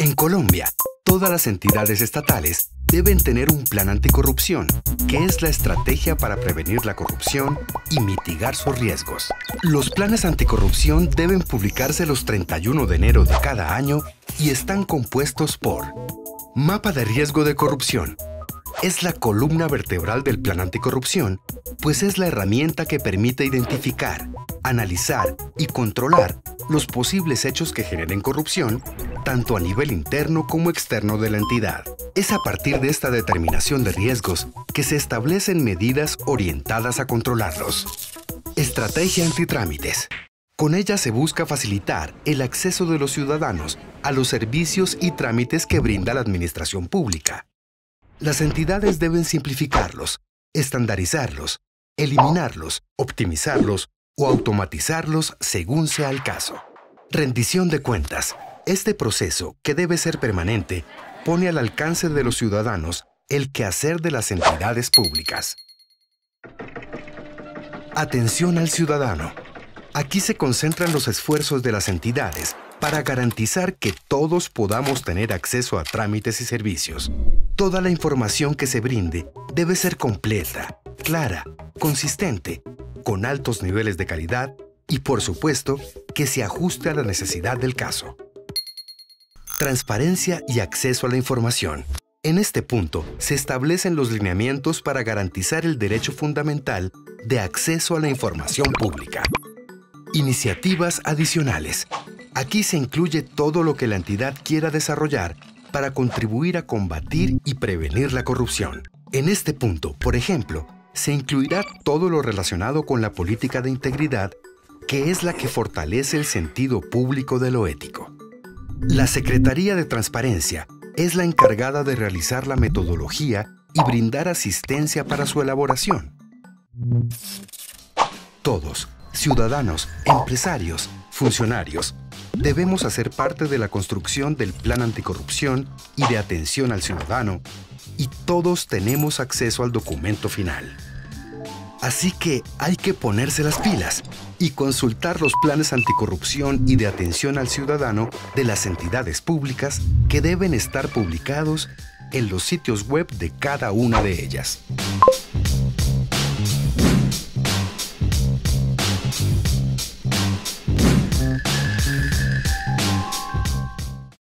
En Colombia, todas las entidades estatales deben tener un plan anticorrupción, que es la estrategia para prevenir la corrupción y mitigar sus riesgos. Los planes anticorrupción deben publicarse los 31 de enero de cada año y están compuestos por Mapa de riesgo de corrupción. Es la columna vertebral del plan anticorrupción, pues es la herramienta que permite identificar, analizar y controlar los posibles hechos que generen corrupción, tanto a nivel interno como externo de la entidad. Es a partir de esta determinación de riesgos que se establecen medidas orientadas a controlarlos. Estrategia antitrámites. Con ella se busca facilitar el acceso de los ciudadanos a los servicios y trámites que brinda la administración pública. Las entidades deben simplificarlos, estandarizarlos, eliminarlos, optimizarlos o automatizarlos según sea el caso. Rendición de cuentas. Este proceso, que debe ser permanente, pone al alcance de los ciudadanos el quehacer de las entidades públicas. Atención al ciudadano. Aquí se concentran los esfuerzos de las entidades para garantizar que todos podamos tener acceso a trámites y servicios. Toda la información que se brinde debe ser completa, clara, consistente con altos niveles de calidad y, por supuesto, que se ajuste a la necesidad del caso. Transparencia y acceso a la información. En este punto se establecen los lineamientos para garantizar el derecho fundamental de acceso a la información pública. Iniciativas adicionales. Aquí se incluye todo lo que la entidad quiera desarrollar para contribuir a combatir y prevenir la corrupción. En este punto, por ejemplo, se incluirá todo lo relacionado con la política de integridad, que es la que fortalece el sentido público de lo ético. La Secretaría de Transparencia es la encargada de realizar la metodología y brindar asistencia para su elaboración. Todos, ciudadanos, empresarios, funcionarios, debemos hacer parte de la construcción del Plan Anticorrupción y de atención al ciudadano y todos tenemos acceso al documento final. Así que hay que ponerse las pilas y consultar los planes anticorrupción y de atención al ciudadano de las entidades públicas que deben estar publicados en los sitios web de cada una de ellas.